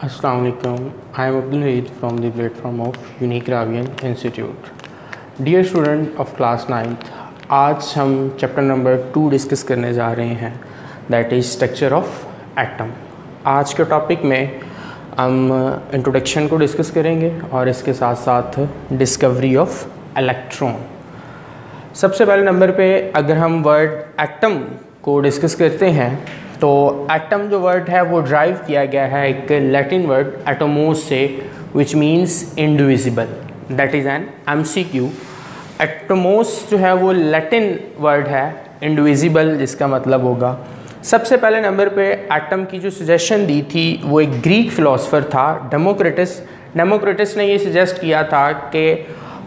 Assalamu alaikum. I am Abdul Haid from the platform of Unique Ravian Institute. Dear student of class 9th, आज हम chapter number two discuss करने जा रहे हैं that is structure of atom आज के topic में हम इंट्रोडक्शन को डिस्कस करेंगे और इसके साथ साथ डिस्कवरी ऑफ़ इलेक्ट्रॉन सबसे पहले नंबर पे अगर हम वर्ड एटम को डिस्कस करते हैं तो एटम जो वर्ड है, वो ड्राइव किया गया है एक लैटिन वर्ड एटोमोस से which means indivisible that is an M C Q atomos जो है, वो लैटिन वर्ड है इंडिविजिबल जिसका मतलब होगा। सबसे पहले नंबर पे एटम की जो सजेशन दी थी, वो एक ग्रीक फ़िलासफ़र था डेमोक्रेटिस डेमोक्रेटिस ने ये सजेस्ट किया था कि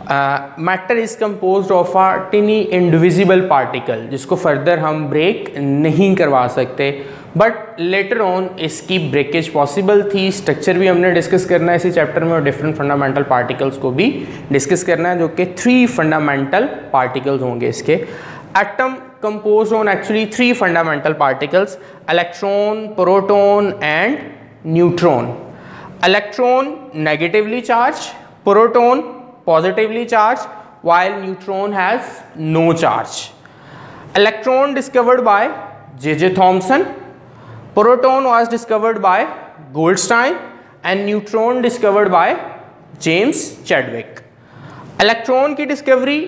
matter is compose of a tiny indivisible particle जिसको फर्दर हम ब्रेक नहीं करवा सकते। बट लेटर ऑन इसकी ब्रेकेज पॉसिबल थी। स्ट्रक्चर भी हमने डिस्कस करना है। इसी चैप्टर में और डिफरेंट फंडामेंटल पार्टिकल्स को भी डिस्कस करना है, जो कि थ्री फंडामेंटल पार्टिकल्स होंगे इसके। Atom compose on actually three fundamental particles electron proton and neutron electron negatively charge proton positively charged while neutron has no charge. Electron discovered by J.J. Thomson, proton was discovered by Goldstein and neutron discovered by James Chadwick. Electron की discovery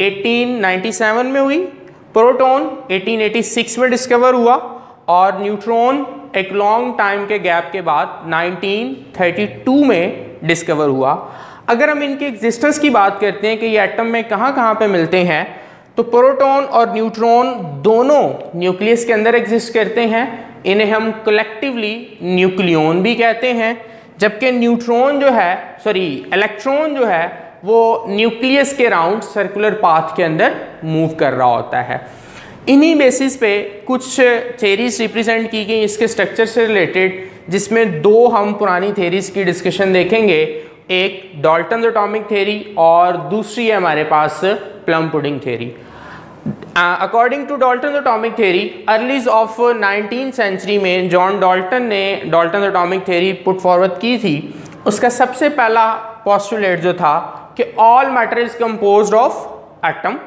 1897 में हुई proton 1886 में discover हुआ और neutron एक long time के gap के बाद 1932 में डिस्कवर हुआ अगर हम इनके एग्जिस्टेंस की बात करते हैं कि ये एटम में कहाँ कहाँ पे मिलते हैं तो प्रोटॉन और न्यूट्रॉन दोनों न्यूक्लियस के अंदर एग्जिस्ट करते हैं। इन्हें हम कलेक्टिवली न्यूक्लियन भी कहते हैं। जबकि न्यूट्रॉन जो है सॉरी इलेक्ट्रॉन जो है, वो न्यूक्लियस के राउंड सर्कुलर पाथ के अंदर मूव कर रहा होता है। इन्हीं बेसिस पे कुछ थेरीज रिप्रेजेंट की गई इसके स्ट्रक्चर से रिलेटेड जिसमें दो हम पुरानी थेरीज की डिस्कशन देखेंगे। एक डॉल्टन एटॉमिक थेरी और दूसरी है हमारे पास plum pudding theory according to Dalton atomic theory earlies of nineteen century में जॉन डॉल्टन ने Dalton atomic theory put forward की थी. उसका सबसे पहला पॉस्टुलेट जो था कि all matter is compose of atom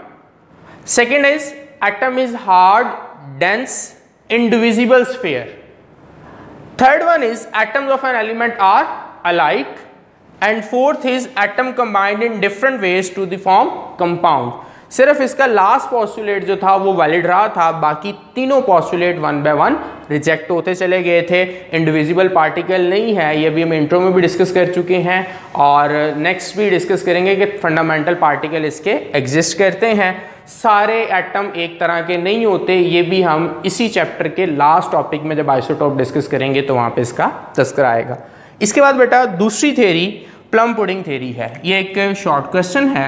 second is atom is hard dense indivisible sphere third one is atoms of an element are alike and fourth is atom combined in different ways to the form compound सिर्फ़ इसका last postulate जो था, वो valid रहा था, बाकी तीनों postulate one by one reject होते चले गए थे। इंडिविजिबल पार्टिकल नहीं है, ये भी हम इंट्रो में भी डिस्कस कर चुके हैं। और नेक्स्ट भी डिस्कस करेंगे कि फंडामेंटल पार्टिकल इसके एग्जिस्ट करते हैं। सारे एटम एक तरह के नहीं होते, ये भी हम इसी चैप्टर के लास्ट टॉपिक में जब आइसोटॉप डिस्कस करेंगे तो वहाँ पर इसका तस्कर आएगा। इसके बाद बेटा दूसरी थेरी प्लम पुडिंग थेरी है। ये एक शॉर्ट क्वेश्चन है।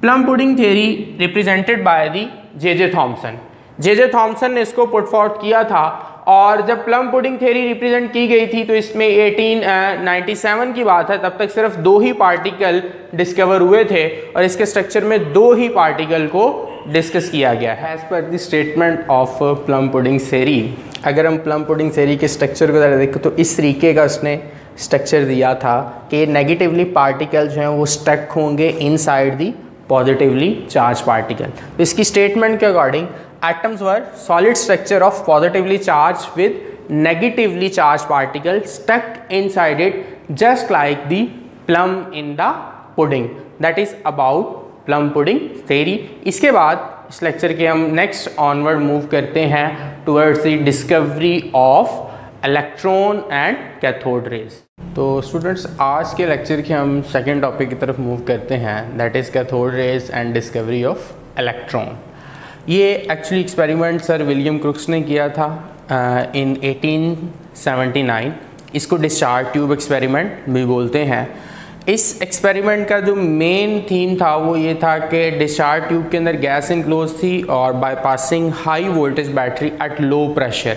Plum pudding theory represented by the J J Thomson J J Thomson ने इसको पुटफॉर्ट किया था और जब प्लम पुडिंग थेरी रिप्रेजेंट की गई थी तो इसमें 1897 की बात है। तब तक सिर्फ़ दो ही पार्टिकल डिस्कवर हुए थे और इसके स्ट्रक्चर में दो ही पार्टिकल को डिस्कस किया गया है। As per the statement of plum pudding theory अगर हम प्लम पुडिंग थेरी के स्ट्रक्चर को देखें तो इस तरीके का उसने स्ट्रक्चर दिया था कि नेगेटिवली पार्टिकल जो हैं वो स्टक होंगे inside the positively charge particle तो इसकी स्टेटमेंट के according atoms were solid structure of positively charge with negatively charge particle stuck inside it just like the plum in the pudding that is about plum pudding theory इसके बाद इस lecture के हम next onward move करते हैं towards the discovery of electron and cathode rays तो students आज के लेक्चर के हम सेकेंड टॉपिक की तरफ़ मूव करते हैं that is cathode rays and discovery of electron ये actually experiment sir William Crookes ने किया था इन uh, 1879 इसको डिस्चार्ज ट्यूब एक्सपेरिमेंट भी बोलते हैं। इस एक्सपेरिमेंट का जो मेन थीम था वो ये था कि डिस्चार्ज ट्यूब के अंदर गैस इनक्लोज थी और bypassing high voltage battery at low pressure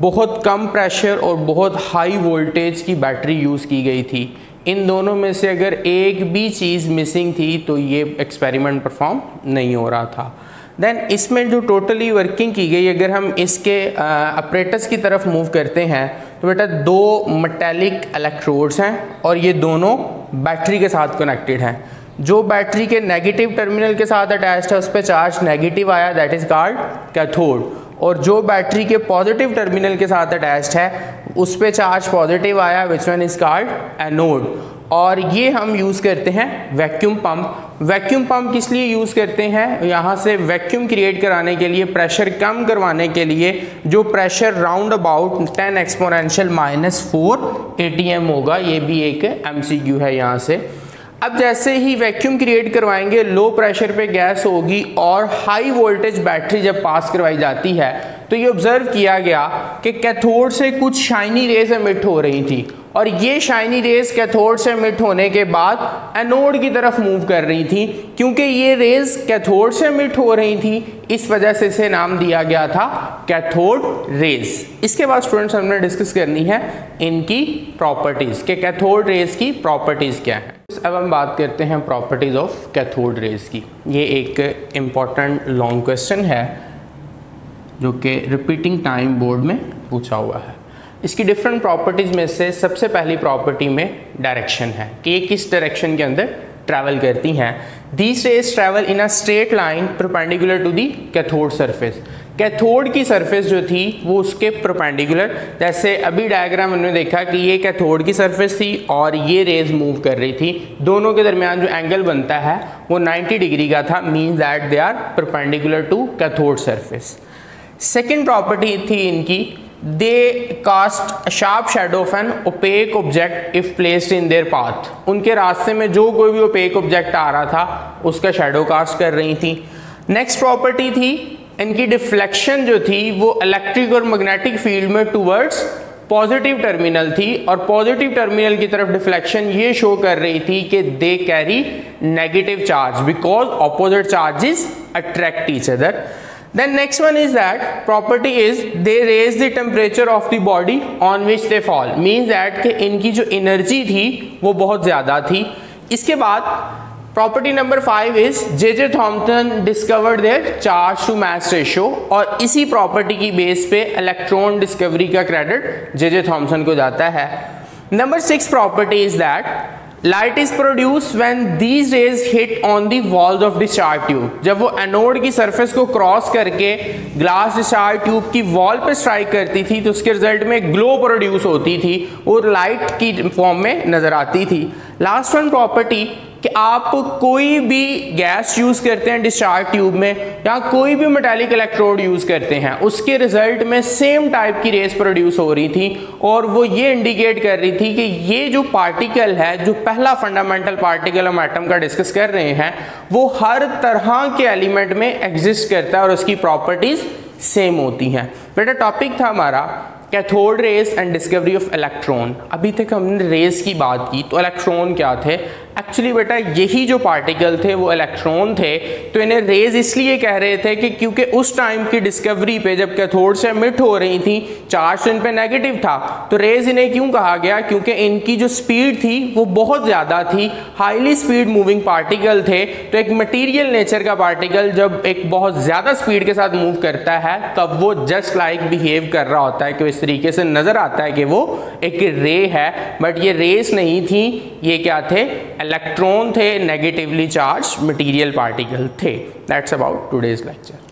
बहुत कम प्रेशर और बहुत हाई वोल्टेज की बैटरी यूज़ की गई थी। इन दोनों में से अगर एक भी चीज़ मिसिंग थी तो ये एक्सपेरिमेंट परफॉर्म नहीं हो रहा था। देन इसमें जो टोटली वर्किंग की गई, अगर हम इसके अपरेटस की तरफ़ मूव करते हैं तो बेटा दो मटेलिक इलेक्ट्रोड्स हैं और ये दोनों बैटरी के साथ कनेक्टेड हैं। जो बैटरी के नेगेटिव टर्मिनल के साथ अटैच है, उस पर चार्ज नेगेटिव आया दैट इज़ कॉल्ड कैथोड और जो बैटरी के पॉजिटिव टर्मिनल के साथ अटैच्ड है, उस पर चार्ज पॉजिटिव आया which one is called anode और ये हम यूज़ करते हैं वैक्यूम पंप वैक्यूम पंप किस लिए यूज़ करते हैं? यहाँ से वैक्यूम क्रिएट कराने के लिए प्रेशर कम करवाने के लिए, जो pressure round about 10 exponential minus four ए होगा, ये भी एक एमसीक्यू है यहाँ से। अब जैसे ही वैक्यूम क्रिएट करवाएँगे लो प्रेशर पे गैस होगी और हाई वोल्टेज बैटरी जब पास करवाई जाती है तो ये ऑब्ज़र्व किया गया कि कैथोड से कुछ शाइनी रेज एमिट हो रही थी और ये शाइनी रेज कैथोड से मिट होने के बाद एनोड की तरफ़ मूव कर रही थी, क्योंकि ये रेज कैथोड से मिट हो रही थी, इस वजह से इसे नाम दिया गया था कैथोड रेज इसके बाद स्टूडेंट्स हमने डिस्कस करनी है इनकी प्रॉपर्टीज़ के कैथोड रेज की प्रॉपर्टीज़ क्या है। अब हम बात करते हैं प्रॉपर्टीज़ ऑफ़ कैथोड रेज की। ये एक इंपॉर्टेंट लॉन्ग क्वेश्चन है। जो कि रिपीटिंग टाइम बोर्ड में पूछा हुआ है। इसकी डिफरेंट प्रॉपर्टीज़ में से सबसे पहली प्रॉपर्टी में डायरेक्शन है कि ये किस डायरेक्शन के अंदर ट्रैवल करती हैं। These rays travel in a straight line perpendicular to the cathode surface cathode की सरफेस जो थी, वो उसके परपेंडिकुलर जैसे अभी डायग्राम हमने देखा कि ये कैथोड की सरफेस थी और ये रेज मूव कर रही थी। दोनों के दरमियान जो एंगल बनता है, वो 90 डिग्री का था means that they are perpendicular to cathode surface second property थी इनकी. They cast sharp shadow of an opaque object if placed in their path उनके रास्ते में जो कोई भी ओपेक ऑब्जेक्ट आ रहा था, उसका शेडो कास्ट कर रही थी. नेक्स्ट प्रॉपर्टी थी, इनकी डिफ्लेक्शन जो थी, वो इलेक्ट्रिक और मैग्नेटिक फ़ील्ड में टूवर्ड्स पॉजिटिव टर्मिनल थी और पॉजिटिव टर्मिनल की तरफ़ डिफ्लेक्शन ये शो कर रही थी कि they carry negative charge because opposite charges attract each other then next one is that property is they raise the temperature of the body on which they fall. Means that कि इनकी जो energy थी, वो बहुत ज़्यादा थी। इसके बाद property number five is J J Thomson discovered their charge to mass ratio और इसी प्रॉपर्टी की बेस पे इलेक्ट्रॉन डिस्कवरी का क्रेडिट जे जे थॉम्सन को जाता है। Number six property is that light is produce when these rays hit on the walls of discharge tube. जब वो एनोड की सरफेस को क्रॉस करके ग्लास डिस्चार्ज ट्यूब की वॉल पर स्ट्राइक करती थी तो उसके रिज़ल्ट में ग्लो प्रोड्यूस होती थी और लाइट की फॉर्म में नज़र आती थी। लास्ट वन प्रॉपर्टी कि आप कोई भी गैस यूज़ करते हैं डिस्चार्ज ट्यूब में या कोई भी मेटालिक इलेक्ट्रोड यूज़ करते हैं, उसके रिज़ल्ट में सेम टाइप की रेस प्रोड्यूस हो रही थी और वो ये इंडिकेट कर रही थी कि ये जो पार्टिकल है, जो पहला फंडामेंटल पार्टिकल हम एटम का डिस्कस कर रहे हैं, वो हर तरह के एलिमेंट में एग्जिस्ट करता है और उसकी प्रॉपर्टीज़ सेम होती हैं। बेटा टॉपिक था हमारा cathode rays and discovery of electron अभी तक हमने रेस की बात की तो इलेक्ट्रॉन क्या थे? एक्चुअली बेटा, यही जो पार्टिकल थे, वो इलेक्ट्रॉन थे तो इन्हें रेज इसलिए कह रहे थे कि क्योंकि उस टाइम की डिस्कवरी पे जब कैथोड से मिट हो रही थी चार्ज तो इन पे नेगेटिव था तो रेज इन्हें क्यों कहा गया? क्योंकि इनकी जो स्पीड थी, वो बहुत ज़्यादा थी हाईली स्पीड मूविंग पार्टिकल थे तो एक मटीरियल नेचर का पार्टिकल जब एक बहुत ज़्यादा स्पीड के साथ मूव करता है, तब वो जस्ट लाइक बिहेव कर रहा होता है कि इस तरीके से नज़र आता है कि वो एक रे है बट ये रेस नहीं थी, ये क्या थे? इलेक्ट्रॉन थे नेगेटिवली चार्ज मटीरियल पार्टिकल थे दैट्स अबाउट टूडेज लेक्चर